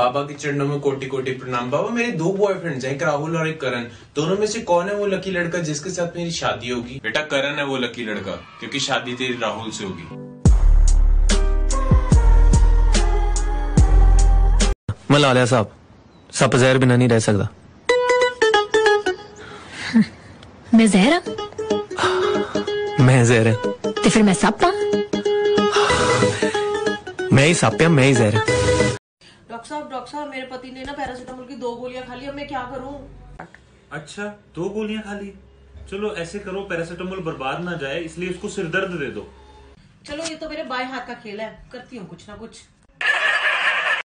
बाबा के चरणों में कोटि कोटि प्रणाम। बाबा मेरे दो बॉयफ्रेंड्स हैं एक राहुल और एक करण। दोनों में से कौन है वो लकी लड़का जिसके साथ मेरी शादी होगी? बेटा करण है वो लकी लड़का क्योंकि शादी तेरी राहुल से होगी। मलालिया साहब सप जहर बिना नहीं रह सकता। मैं जहर हाँ? मैं जहर है। ते फिर मैं सप हाँ? मैं ही सप है मैं ही जहर है। साहब डॉक्टर साहब मेरे पति ने ना पैरासीटामोल की दो गोलियाँ खा ली अब मैं क्या करूँ? अच्छा दो गोलियाँ खा ली। चलो ऐसे करो पैरासीटामोल बर्बाद ना जाए इसलिए उसको सिरदर्द दे दो। चलो ये तो मेरे बाएँ हाथ का खेल है करती हूँ कुछ ना कुछ।